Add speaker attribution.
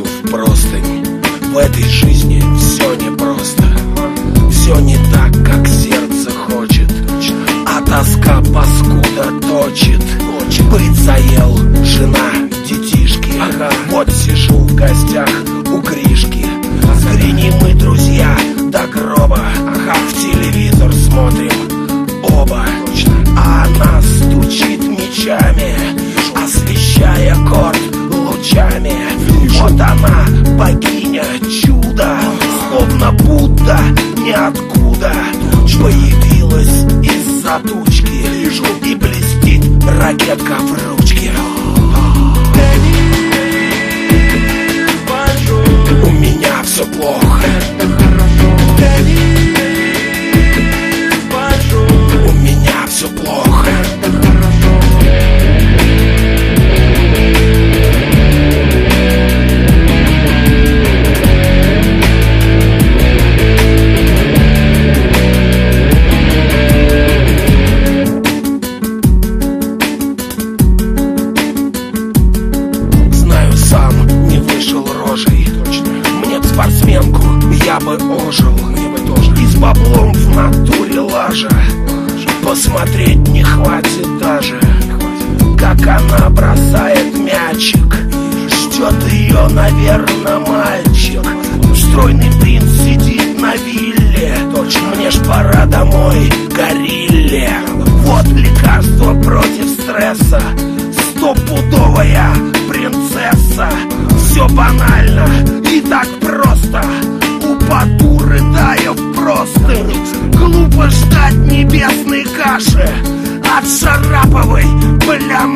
Speaker 1: ночью в простыни В этой жизни все непросто. Все не так, как сердце хочет. А тоска паскуда точит. Быть жена, детишки, ага откуда Появилась из-за тучки? И блестит ракетка в ручке я бы ожил Мне бы тоже И с баблом в натуре лажа. Посмотреть не хватит даже Как она бросает мячик Ждет ее, наверное, мальчик. Стройный принц сидит на вилле мне ж пора домой, горилле. Вот лекарство против стресса Стопудовая От Шараповой, бля